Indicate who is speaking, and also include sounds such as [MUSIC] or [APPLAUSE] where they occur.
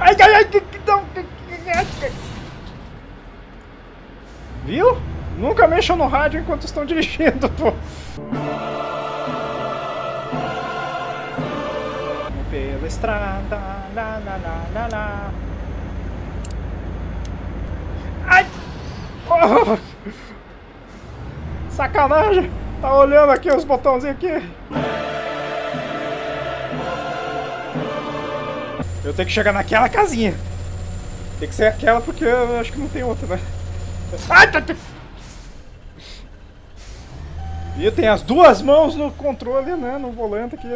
Speaker 1: Ai, ai, ai, que, que, não, que, que, Viu? Nunca mexam no rádio enquanto estão dirigindo, pô. Pela estrada, lá, lá, lá, lá, lá. Ai! Oh! [LAUGHS] Sacanagem! Tá olhando aqui os botãozinhos aqui. Eu tenho que chegar naquela casinha. Tem que ser aquela porque eu acho que não tem outra, né? Ai, tá... E eu tenho as duas mãos no controle, né? No volante aqui.